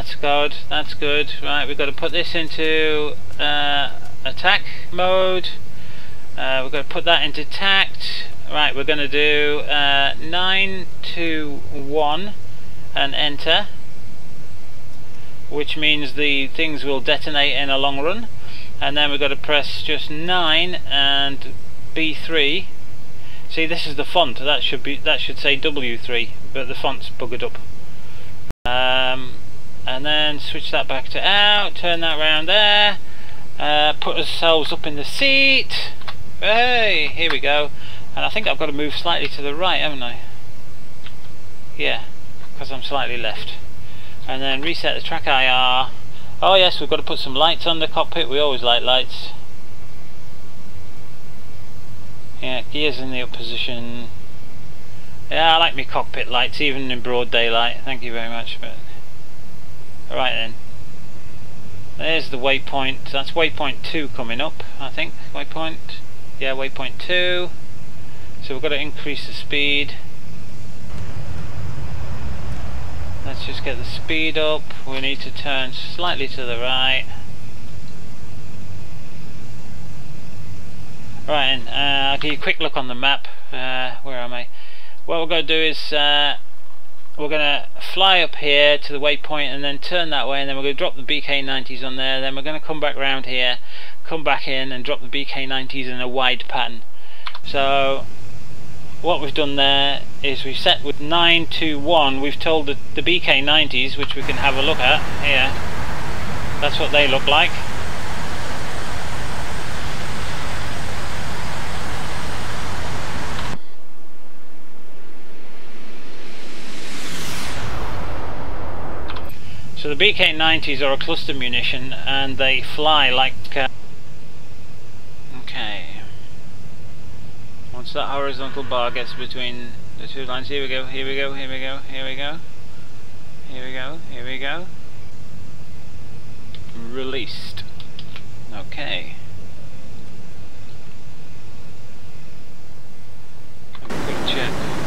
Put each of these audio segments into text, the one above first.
that's good, that's good. Right, we've got to put this into uh, attack mode. Uh, we're going to put that into tact. Right, we're going to do uh, 9 to 1 and enter. Which means the things will detonate in a long run. And then we've got to press just 9 and B3. See, this is the font. That should be that should say W3, but the font's buggered up. And then switch that back to out, turn that round there, uh, put ourselves up in the seat. Hey, here we go. And I think I've got to move slightly to the right, haven't I? Yeah, because I'm slightly left. And then reset the TrackIR. Oh yes, we've got to put some lights on the cockpit. We always like lights. Yeah, gears in the up position. Yeah, I like my cockpit lights, even in broad daylight. Thank you very much. But Right then. There's the waypoint. That's waypoint 2 coming up, I think. Waypoint. Yeah, waypoint 2. So we've got to increase the speed. Let's just get the speed up. We need to turn slightly to the right. Right, uh, I'll give you a quick look on the map. Uh, where am I? What we're going to do is uh, we're going to fly up here to the waypoint and then turn that way and then we're going to drop the BK90s on there then we're going to come back round here come back in and drop the BK90s in a wide pattern so what we've done there is we've set with 921 we've told the, the BK90s which we can have a look at here that's what they look like So the BK-90s are a cluster munition and they fly like... Uh, okay. Once that horizontal bar gets between the two lines, here we go, here we go, here we go, here we go. Here we go, here we go. Released. Okay. A quick check.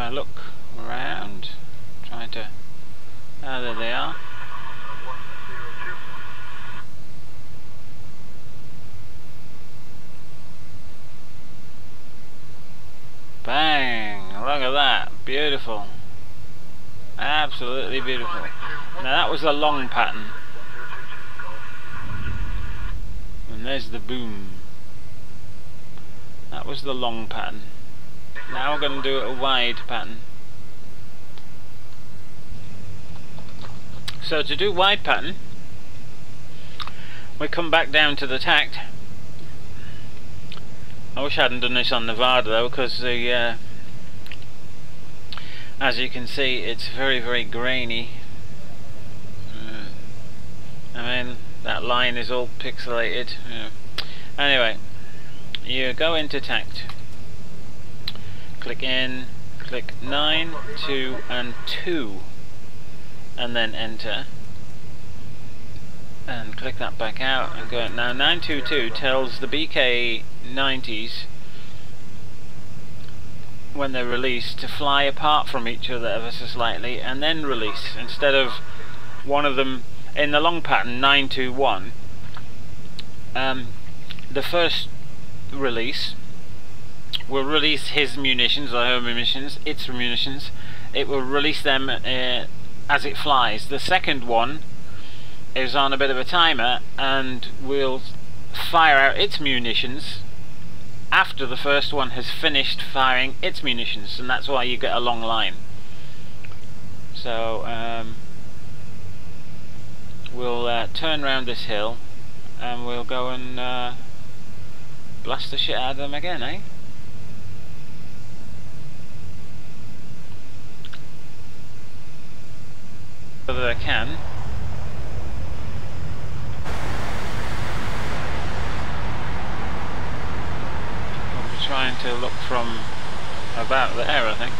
I look around, trying to, ah there they are. Bang! Look at that, beautiful. Absolutely beautiful. Now that was a long pattern. And there's the boom. That was the long pattern. Now we're going to do a wide pattern. So to do wide pattern, we come back down to the tact. I wish I hadn't done this on Nevada though, because the uh, as you can see, it's very very grainy. Uh, I mean, that line is all pixelated. Yeah. Anyway, you go into tact click in, click 9, 2 and 2 and then enter. And click that back out and go now 922 tells the BK90s when they're released to fly apart from each other ever so slightly and then release. Instead of one of them in the long pattern 921 um, the first release will release his munitions, or her munitions, its munitions. It will release them uh, as it flies. The second one is on a bit of a timer and will fire out its munitions after the first one has finished firing its munitions and that's why you get a long line so um, we'll uh, turn around this hill and we'll go and uh, blast the shit out of them again eh that I can. Be trying to look from about there, I think.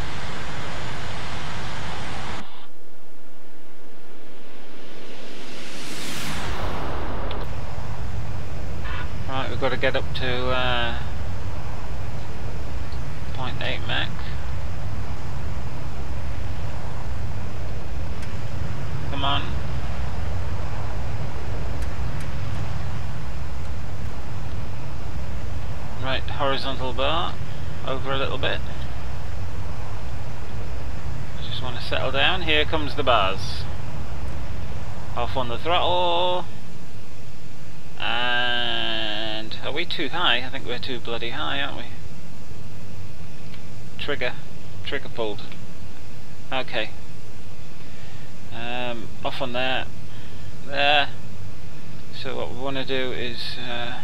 Right, we've got to get up to uh, Big Mac. Right, horizontal bar, over a little bit. Just want to settle down, here comes the bars. Off on the throttle. And are we too high? I think we're too bloody high, aren't we? Trigger. Trigger pulled. Okay. Um, off on there. There. So what we want to do is uh,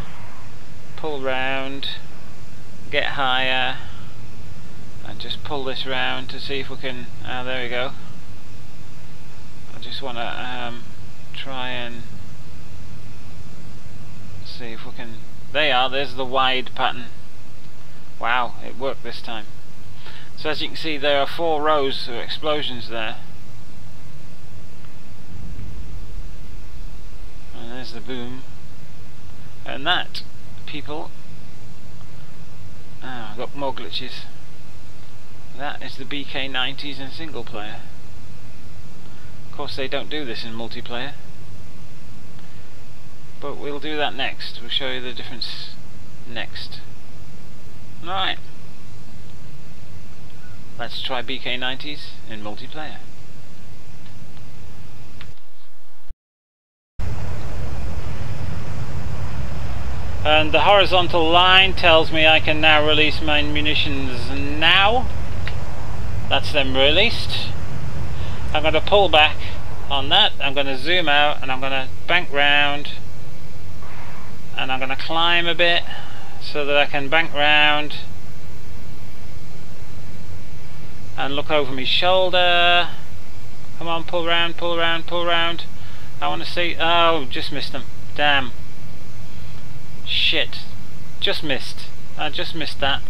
pull round, get higher, and just pull this round to see if we can. Ah, there we go. I just want to um, try and see if we can... They are, there's the wide pattern. Wow, it worked this time. So as you can see there are four rows of explosions there. And the boom. And that, people... Ah, I've got more glitches. That is the BK90s in single player. Of course they don't do this in multiplayer but we'll do that next. We'll show you the difference next. Alright. Let's try BK90s in multiplayer. And the horizontal line tells me I can now release my munitions now. That's them released. I'm going to pull back on that, I'm going to zoom out and I'm going to bank round. And I'm going to climb a bit so that I can bank round. And look over my shoulder. Come on pull round pull round pull round. I want to see oh just missed them. Damn shit. Just missed. I just missed that.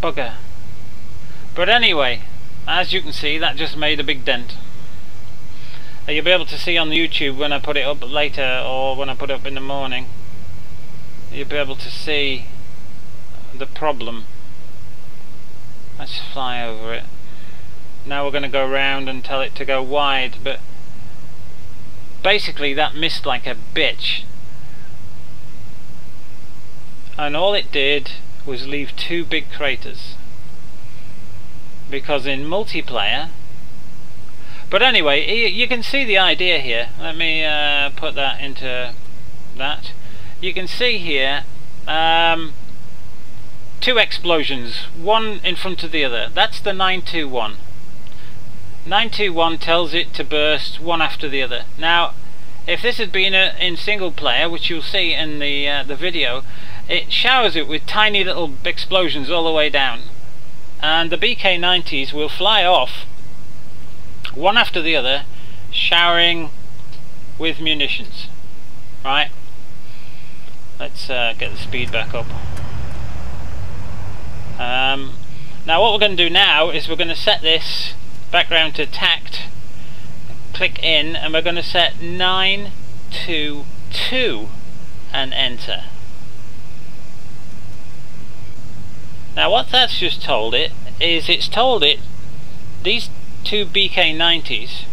Bugger. But anyway as you can see that just made a big dent. You'll be able to see on YouTube when I put it up later or when I put it up in the morning. You'll be able to see the problem. Let's fly over it. Now we're going to go round and tell it to go wide but basically that missed like a bitch and all it did was leave two big craters because in multiplayer but anyway, you can see the idea here. Let me uh, put that into that. You can see here um, two explosions, one in front of the other. That's the 921. 921 tells it to burst one after the other. Now, if this had been a, in single player, which you'll see in the uh, the video, it showers it with tiny little explosions all the way down, and the BK90s will fly off one after the other, showering with munitions. Right? Let's uh, get the speed back up. Um, now what we're going to do now is we're going to set this background to tact, click in, and we're going to set 922 and enter. Now what that's just told it is it's told it these two BK90s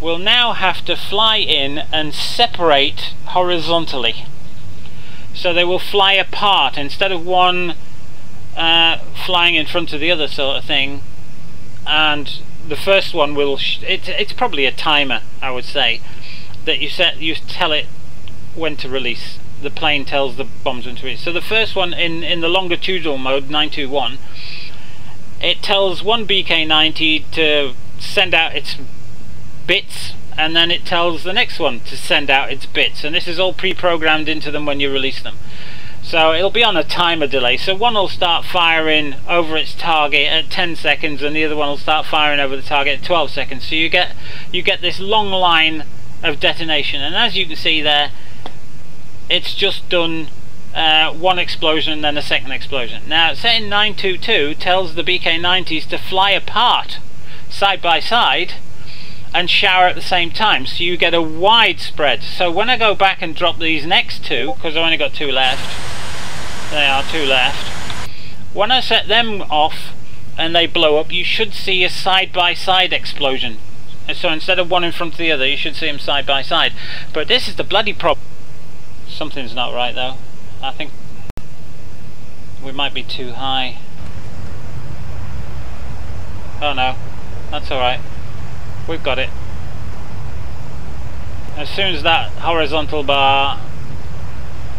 will now have to fly in and separate horizontally. So they will fly apart instead of one uh, flying in front of the other sort of thing. And the first one will, it's, it's probably a timer I would say, that you set, you tell it when to release. The plane tells the bombs when to release. So the first one in, in the longitudinal mode, 921, it tells one BK90 to send out its bits and then it tells the next one to send out its bits. And this is all pre-programmed into them when you release them. So it'll be on a timer delay. So one will start firing over its target at 10 seconds and the other one will start firing over the target at 12 seconds. So you get you get this long line of detonation. And as you can see there it's just done uh, one explosion and then a second explosion. Now setting 922 tells the BK90s to fly apart side by side and shower at the same time so you get a wide spread. So when I go back and drop these next two, because I've only got two left, they are two left, when I set them off and they blow up you should see a side-by-side explosion so instead of one in front of the other you should see them side by side but this is the bloody problem something's not right though. I think we might be too high. Oh no. That's alright we've got it. As soon as that horizontal bar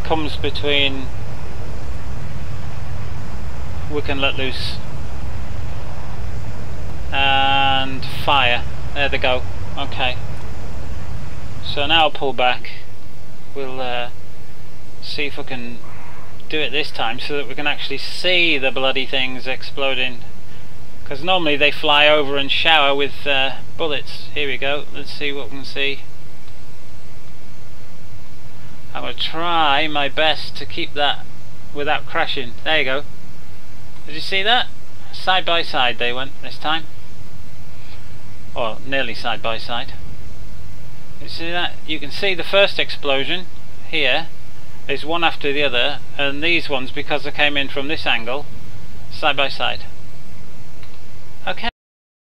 comes between we can let loose. And fire. There they go. Okay. So now I'll pull back. We'll uh, see if we can do it this time so that we can actually see the bloody things exploding. Because normally they fly over and shower with uh, bullets. Here we go. Let's see what we can see. I'm going to try my best to keep that without crashing. There you go. Did you see that? Side by side they went this time. Or nearly side by side. You see that? You can see the first explosion here is one after the other and these ones because they came in from this angle side by side. Okay